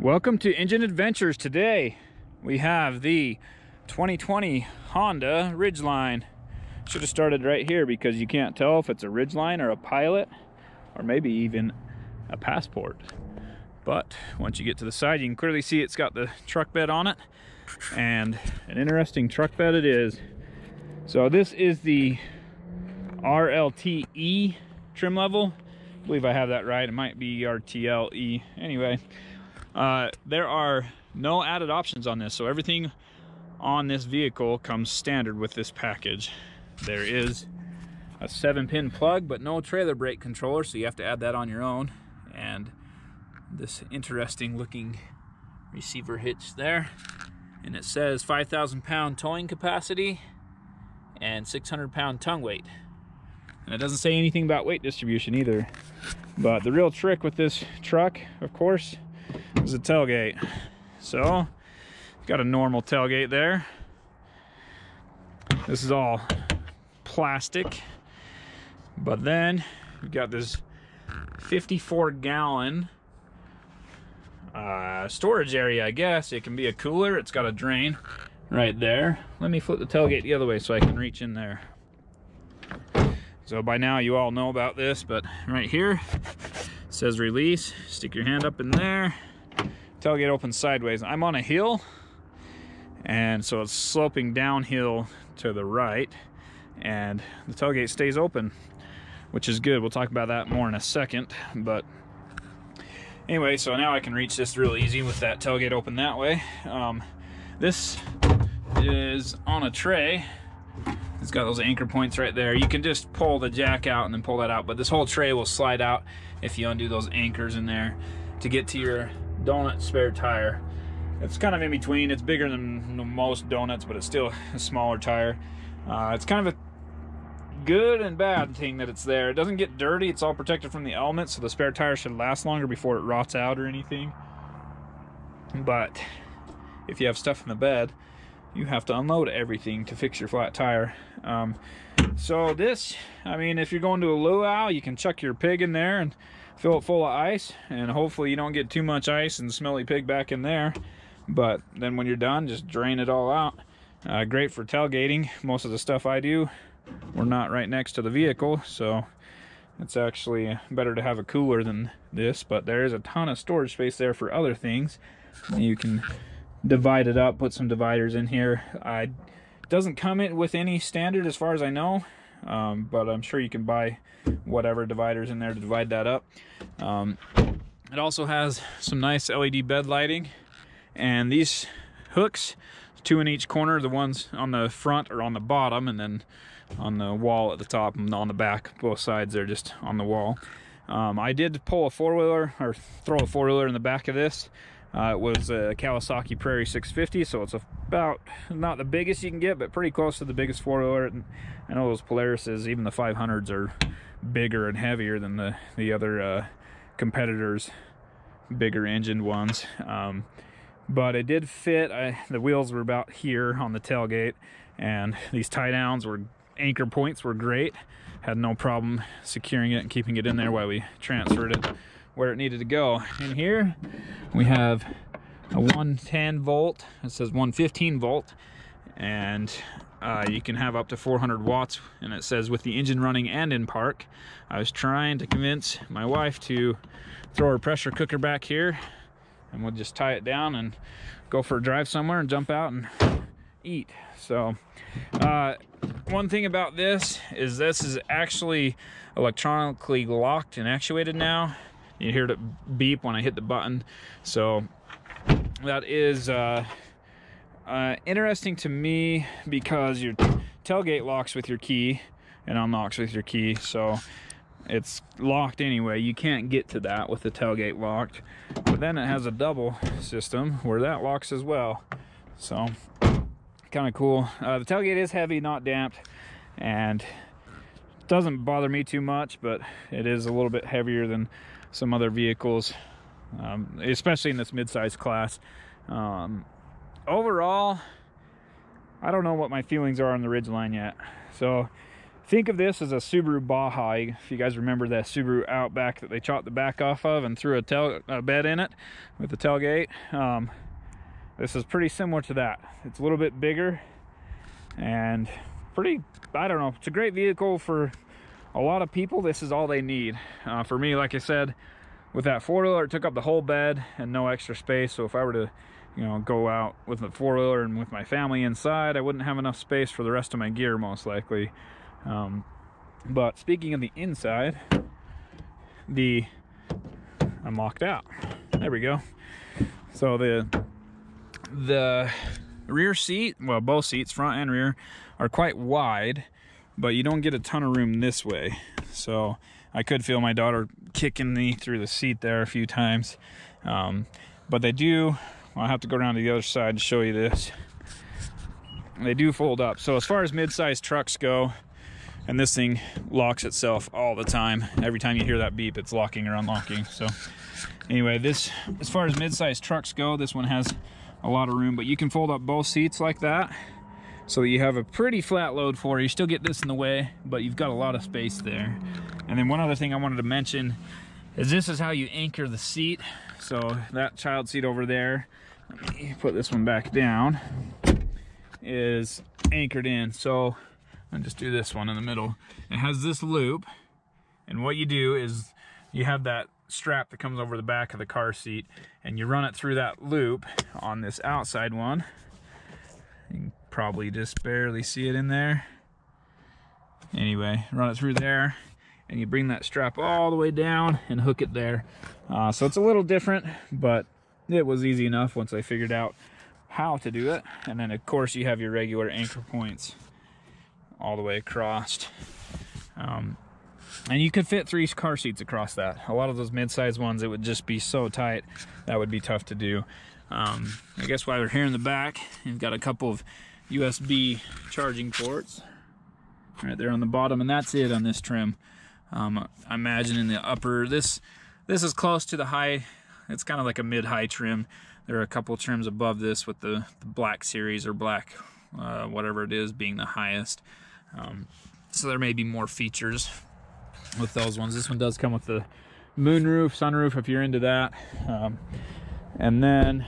Welcome to Engine Adventures. Today we have the 2020 Honda Ridgeline. Should have started right here because you can't tell if it's a Ridgeline or a Pilot or maybe even a Passport. But once you get to the side, you can clearly see it's got the truck bed on it and an interesting truck bed it is. So this is the RLTE trim level. I believe I have that right. It might be RTLE. Anyway, uh, there are no added options on this, so everything on this vehicle comes standard with this package. There is a seven pin plug, but no trailer brake controller, so you have to add that on your own. And this interesting looking receiver hitch there. And it says 5,000 pound towing capacity and 600 pound tongue weight. And it doesn't say anything about weight distribution either. But the real trick with this truck, of course, is the tailgate. So, got a normal tailgate there. This is all plastic. But then, we've got this 54 gallon uh, storage area, I guess. It can be a cooler. It's got a drain right there. Let me flip the tailgate the other way so I can reach in there. So by now you all know about this, but right here says release. Stick your hand up in there tailgate opens sideways. I'm on a hill, and so it's sloping downhill to the right, and the tailgate stays open, which is good. We'll talk about that more in a second, but anyway, so now I can reach this real easy with that tailgate open that way. Um, this is on a tray. It's got those anchor points right there. You can just pull the jack out and then pull that out, but this whole tray will slide out if you undo those anchors in there to get to your donut spare tire. It's kind of in between. It's bigger than most donuts, but it's still a smaller tire. Uh, it's kind of a good and bad thing that it's there. It doesn't get dirty. It's all protected from the elements, so the spare tire should last longer before it rots out or anything. But if you have stuff in the bed, you have to unload everything to fix your flat tire. Um, so this, I mean, if you're going to a luau, you can chuck your pig in there and fill it full of ice and hopefully you don't get too much ice and smelly pig back in there. But then when you're done just drain it all out. Uh, great for tailgating. Most of the stuff I do we're not right next to the vehicle so it's actually better to have a cooler than this. But there is a ton of storage space there for other things. You can divide it up put some dividers in here I doesn't come in with any standard as far as I know um, but I'm sure you can buy whatever dividers in there to divide that up. Um, it also has some nice LED bed lighting and these hooks, two in each corner, the ones on the front or on the bottom and then on the wall at the top and on the back, both sides they're just on the wall. Um, I did pull a four-wheeler or throw a four-wheeler in the back of this uh, it was a Kawasaki Prairie 650, so it's about not the biggest you can get, but pretty close to the biggest four-wheeler. I know those Polarises, even the 500s, are bigger and heavier than the the other uh, competitors' bigger engined ones. Um, but it did fit. I, the wheels were about here on the tailgate, and these tie downs were anchor points were great. Had no problem securing it and keeping it in there while we transferred it where it needed to go. In here, we have a 110 volt. It says 115 volt, and uh, you can have up to 400 watts. And it says with the engine running and in park. I was trying to convince my wife to throw her pressure cooker back here, and we'll just tie it down and go for a drive somewhere and jump out and eat. So, uh, one thing about this is this is actually electronically locked and actuated now you hear it beep when I hit the button. So that is uh, uh, interesting to me because your tailgate locks with your key and unlocks with your key. So it's locked anyway. You can't get to that with the tailgate locked. But then it has a double system where that locks as well. So kind of cool. Uh, the tailgate is heavy, not damped, and doesn't bother me too much, but it is a little bit heavier than some other vehicles, um, especially in this midsize class. Um, overall, I don't know what my feelings are on the Ridgeline yet. So think of this as a Subaru Baja. If you guys remember that Subaru Outback that they chopped the back off of and threw a, a bed in it with the tailgate. Um, this is pretty similar to that. It's a little bit bigger and pretty, I don't know, it's a great vehicle for a lot of people. This is all they need. Uh, for me, like I said, with that four-wheeler, it took up the whole bed and no extra space. So if I were to, you know, go out with the four-wheeler and with my family inside, I wouldn't have enough space for the rest of my gear, most likely. Um, but speaking of the inside, the I'm locked out. There we go. So the the rear seat, well, both seats, front and rear, are quite wide, but you don't get a ton of room this way. So I could feel my daughter kicking me through the seat there a few times. Um, but they do, I'll have to go around to the other side to show you this. They do fold up. So as far as mid-sized trucks go, and this thing locks itself all the time. Every time you hear that beep, it's locking or unlocking. So anyway, this, as far as mid-sized trucks go, this one has a lot of room, but you can fold up both seats like that so you have a pretty flat load for you. still get this in the way, but you've got a lot of space there. And then one other thing I wanted to mention is this is how you anchor the seat. So that child seat over there, let me put this one back down, is anchored in. So I'll just do this one in the middle. It has this loop, and what you do is you have that strap that comes over the back of the car seat and you run it through that loop on this outside one. Probably just barely see it in there. Anyway, run it through there and you bring that strap all the way down and hook it there. Uh, so it's a little different, but it was easy enough once I figured out how to do it. And then of course you have your regular anchor points all the way across. Um, and you could fit three car seats across that. A lot of those mid-sized ones, it would just be so tight, that would be tough to do. Um, I guess while we're here in the back, you've got a couple of USB charging ports right there on the bottom, and that's it on this trim. Um, I imagine in the upper, this this is close to the high, it's kind of like a mid-high trim. There are a couple trims above this with the, the black series or black, uh, whatever it is, being the highest. Um, so there may be more features with those ones. This one does come with the moonroof, sunroof if you're into that. Um, and then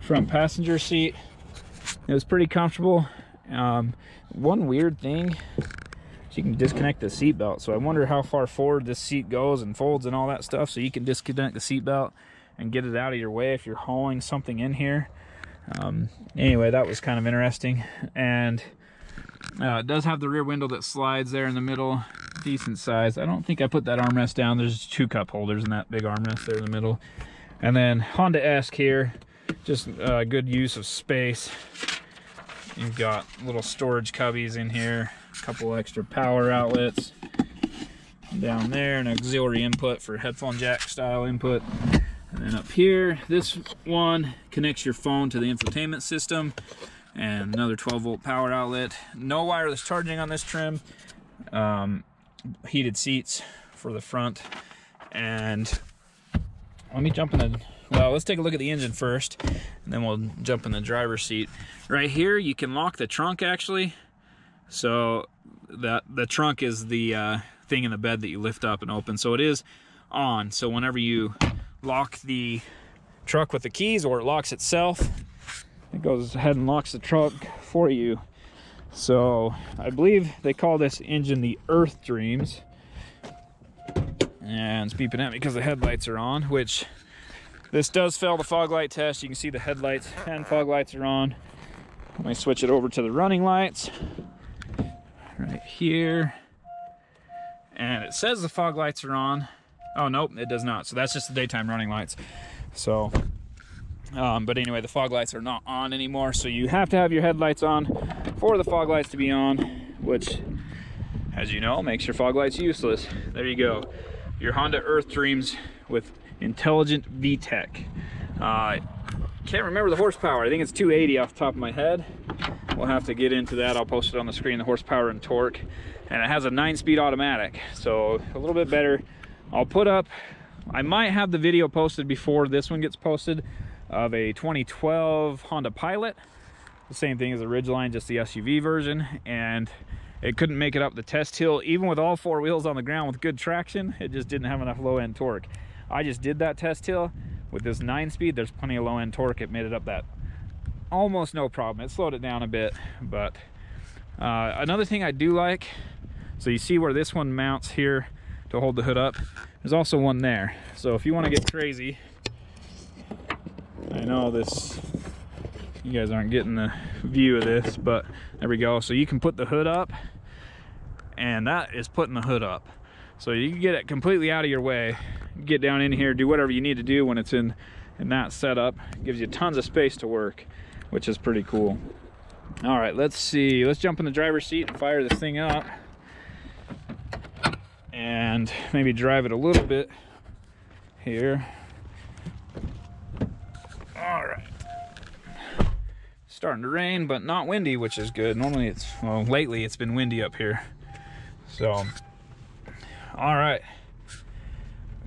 front passenger seat, it was pretty comfortable. Um, one weird thing, you can disconnect the seat belt. So I wonder how far forward this seat goes and folds and all that stuff. So you can disconnect the seat belt and get it out of your way if you're hauling something in here. Um, anyway, that was kind of interesting. And uh, it does have the rear window that slides there in the middle, decent size. I don't think I put that armrest down. There's two cup holders in that big armrest there in the middle. And then Honda Esque here, just uh, good use of space. You've got little storage cubbies in here, a couple extra power outlets down there, an auxiliary input for headphone jack style input. And then up here, this one connects your phone to the infotainment system and another 12 volt power outlet. No wireless charging on this trim. Um, heated seats for the front. And let me jump in the, well, let's take a look at the engine first, and then we'll jump in the driver's seat. Right here, you can lock the trunk actually. So that the trunk is the uh, thing in the bed that you lift up and open. So it is on. So whenever you lock the truck with the keys or it locks itself, it goes ahead and locks the truck for you. So I believe they call this engine the Earth Dreams. And it's beeping at me because the headlights are on, which this does fail the fog light test. You can see the headlights and fog lights are on. Let me switch it over to the running lights right here. And it says the fog lights are on. Oh, nope, it does not. So that's just the daytime running lights. So um, but anyway, the fog lights are not on anymore, so you have to have your headlights on for the fog lights to be on, which, as you know, makes your fog lights useless. There you go. Your Honda Earth Dreams with intelligent VTEC. Uh, can't remember the horsepower. I think it's 280 off the top of my head. We'll have to get into that. I'll post it on the screen, the horsepower and torque. And it has a nine speed automatic, so a little bit better. I'll put up, I might have the video posted before this one gets posted of a 2012 Honda Pilot. the same thing as the Ridgeline, just the SUV version, and it couldn't make it up the test hill, even with all four wheels on the ground with good traction, it just didn't have enough low end torque. I just did that test hill with this nine speed, there's plenty of low end torque. It made it up that almost no problem. It slowed it down a bit, but uh, another thing I do like, so you see where this one mounts here to hold the hood up, there's also one there. So if you wanna get crazy, I know this, you guys aren't getting the view of this, but there we go. So you can put the hood up and that is putting the hood up. So you can get it completely out of your way, get down in here, do whatever you need to do when it's in, in that setup. It gives you tons of space to work, which is pretty cool. All right, let's see. Let's jump in the driver's seat and fire this thing up. And maybe drive it a little bit here. All right. Starting to rain, but not windy, which is good. Normally it's, well, lately it's been windy up here. So, all right.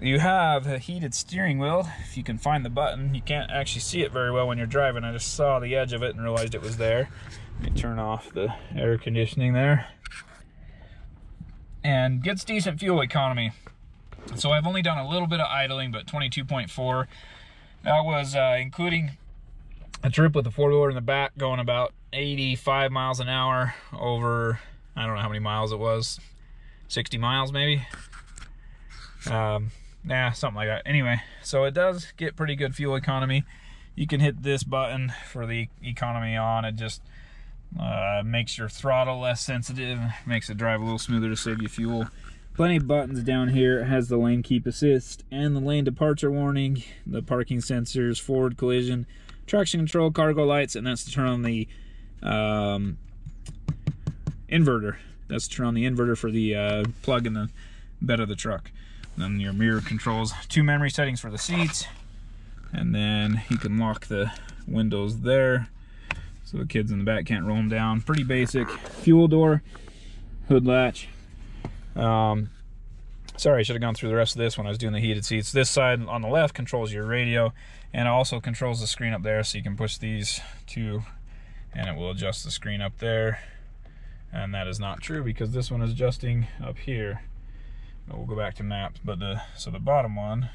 You have a heated steering wheel. If you can find the button, you can't actually see it very well when you're driving. I just saw the edge of it and realized it was there. Let me turn off the air conditioning there. And gets decent fuel economy. So I've only done a little bit of idling, but 22.4 that was uh, including a trip with the four-wheeler in the back going about 85 miles an hour over, I don't know how many miles it was, 60 miles maybe. Um, nah, something like that. Anyway, so it does get pretty good fuel economy. You can hit this button for the economy on. It just uh, makes your throttle less sensitive, makes it drive a little smoother to save you fuel plenty of buttons down here. It has the lane keep assist and the lane departure warning, the parking sensors, forward collision, traction control, cargo lights, and that's to turn on the um, inverter. That's to turn on the inverter for the uh, plug in the bed of the truck. Then your mirror controls two memory settings for the seats, and then you can lock the windows there so the kids in the back can't roll them down. Pretty basic. Fuel door, hood latch, um, sorry, I should have gone through the rest of this when I was doing the heated seats. This side on the left controls your radio and also controls the screen up there so you can push these two and it will adjust the screen up there. And that is not true because this one is adjusting up here. We'll go back to maps. But the so the bottom one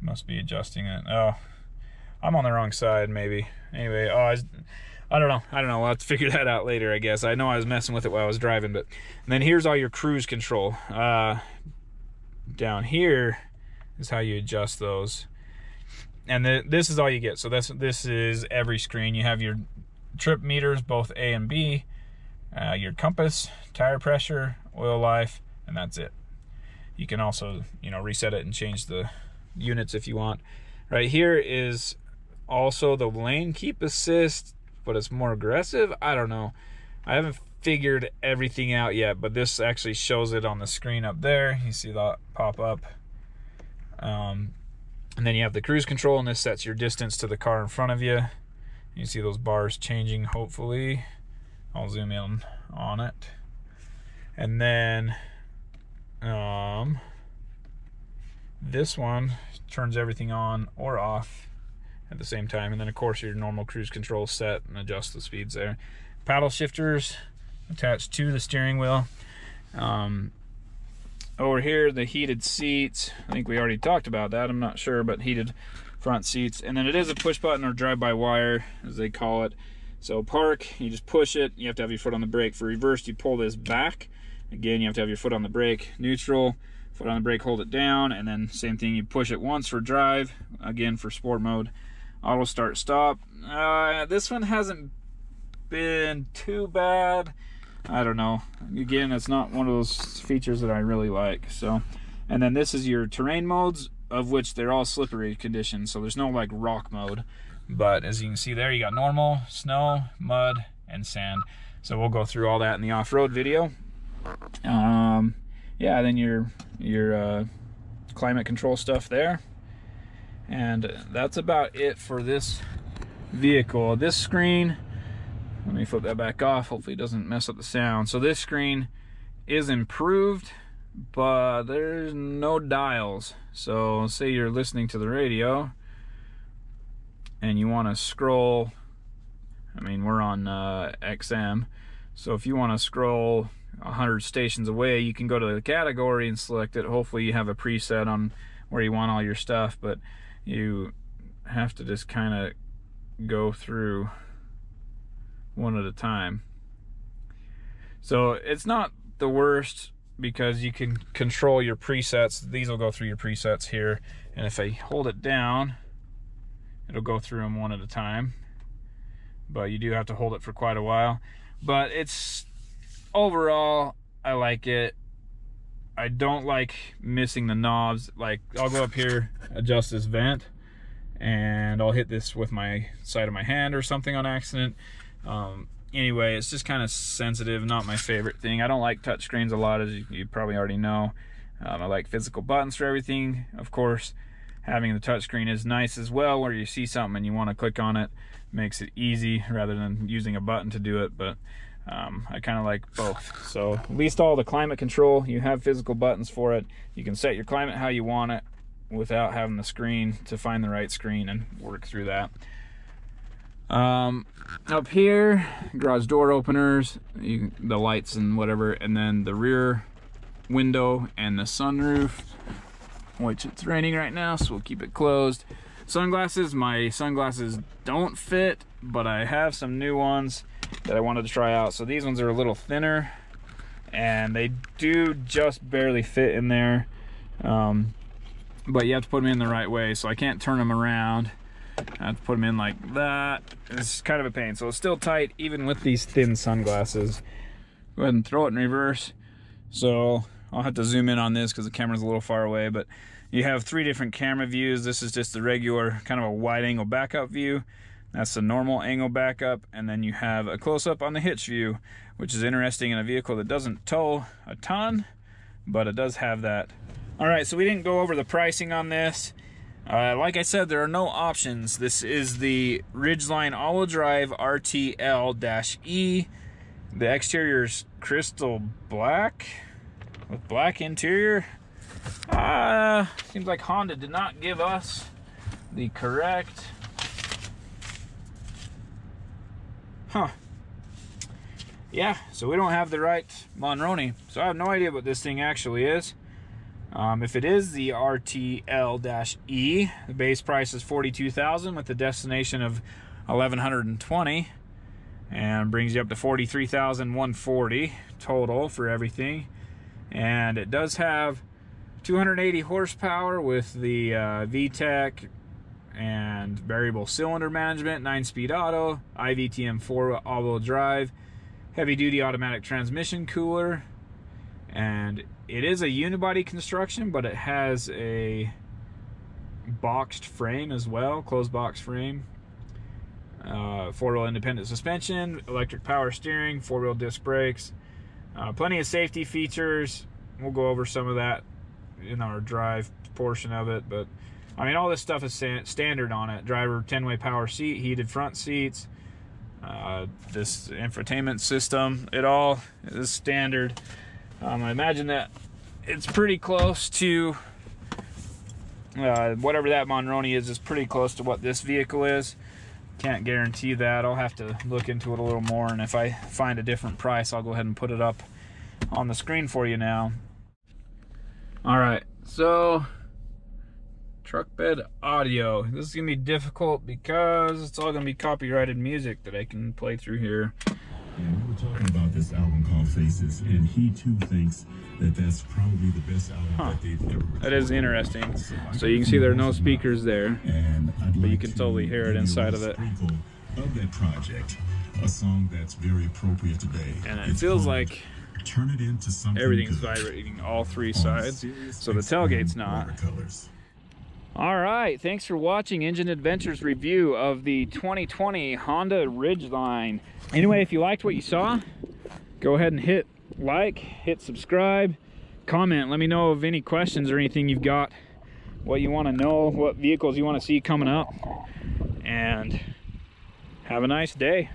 must be adjusting it. Oh, I'm on the wrong side maybe. Anyway, oh, I I don't know. I don't know. We'll have to figure that out later, I guess. I know I was messing with it while I was driving, but then here's all your cruise control. Uh, down here is how you adjust those. And the, this is all you get. So this this is every screen. You have your trip meters, both A and B, uh, your compass, tire pressure, oil life, and that's it. You can also, you know, reset it and change the units if you want. Right here is also the lane keep assist but it's more aggressive. I don't know. I haven't figured everything out yet, but this actually shows it on the screen up there. You see that pop up. Um, and then you have the cruise control, and this sets your distance to the car in front of you. You see those bars changing, hopefully. I'll zoom in on it. And then um, this one turns everything on or off at the same time. And then of course your normal cruise control set and adjust the speeds there. Paddle shifters attached to the steering wheel. Um, over here, the heated seats. I think we already talked about that. I'm not sure, but heated front seats. And then it is a push button or drive-by-wire, as they call it. So park, you just push it. You have to have your foot on the brake. For reverse, you pull this back. Again, you have to have your foot on the brake. Neutral, foot on the brake, hold it down. And then same thing, you push it once for drive. Again, for sport mode auto start stop uh, this one hasn't been too bad I don't know again it's not one of those features that I really like so and then this is your terrain modes of which they're all slippery conditions so there's no like rock mode but as you can see there you got normal snow mud and sand so we'll go through all that in the off-road video um yeah then your your uh, climate control stuff there and that's about it for this vehicle. This screen, let me flip that back off. Hopefully it doesn't mess up the sound. So this screen is improved, but there's no dials. So say you're listening to the radio and you want to scroll I mean, we're on uh, XM. So if you want to scroll 100 stations away, you can go to the category and select it. Hopefully you have a preset on where you want all your stuff, but you have to just kind of go through one at a time. So it's not the worst because you can control your presets. These will go through your presets here. And if I hold it down, it'll go through them one at a time. But you do have to hold it for quite a while. But it's overall, I like it. I don't like missing the knobs. Like I'll go up here, adjust this vent, and I'll hit this with my side of my hand or something on accident. Um, anyway, it's just kind of sensitive, not my favorite thing. I don't like touchscreens a lot, as you, you probably already know. Um, I like physical buttons for everything. Of course, having the touchscreen is nice as well, where you see something and you want to click on it. Makes it easy rather than using a button to do it, but um, I kind of like both. So at least all the climate control, you have physical buttons for it. You can set your climate how you want it without having the screen to find the right screen and work through that. Um, up here, garage door openers, the lights and whatever, and then the rear window and the sunroof, which it's raining right now, so we'll keep it closed. Sunglasses, my sunglasses don't fit, but I have some new ones that I wanted to try out. So these ones are a little thinner and they do just barely fit in there. Um, but you have to put them in the right way. So I can't turn them around. I have to put them in like that. It's kind of a pain. So it's still tight even with these thin sunglasses. Go ahead and throw it in reverse. So I'll have to zoom in on this because the camera's a little far away, but you have three different camera views. This is just the regular kind of a wide angle backup view. That's the normal angle backup, and then you have a close-up on the hitch view, which is interesting in a vehicle that doesn't tow a ton, but it does have that. All right, so we didn't go over the pricing on this. Uh, like I said, there are no options. This is the Ridgeline All-Wheel Drive RTL-E. The exterior is crystal black with black interior. Uh, seems like Honda did not give us the correct Huh. Yeah, so we don't have the right Monroney. So I have no idea what this thing actually is. Um, if it is the RTL-E, the base price is 42000 with the destination of 1120 and brings you up to 43140 total for everything. And it does have 280 horsepower with the uh, VTEC and variable cylinder management, 9-speed auto, IVTM4 all-wheel drive, heavy-duty automatic transmission cooler, and it is a unibody construction, but it has a boxed frame as well, closed box frame. Uh, four-wheel independent suspension, electric power steering, four-wheel disc brakes, uh, plenty of safety features. We'll go over some of that in our drive portion of it, but I mean, all this stuff is standard on it. Driver 10-way power seat, heated front seats, uh, this infotainment system. It all is standard. Um, I imagine that it's pretty close to uh, whatever that Monroney is. Is pretty close to what this vehicle is. Can't guarantee that. I'll have to look into it a little more, and if I find a different price, I'll go ahead and put it up on the screen for you now. All right, so truck bed audio. This is gonna be difficult because it's all gonna be copyrighted music that I can play through here. And we were talking about this album called Faces, and he too thinks that that's probably the best album huh. that they've ever recorded. That is interesting. So you can see there are no speakers there, and but you can totally hear it inside of it. Of that project, a song that's very appropriate today. And it feels like turn it into something everything's vibrating all three sides, so the tailgate's not. All right, thanks for watching Engine Adventures review of the 2020 Honda Ridgeline. Anyway, if you liked what you saw, go ahead and hit like, hit subscribe, comment. Let me know of any questions or anything you've got, what you want to know, what vehicles you want to see coming up, and have a nice day.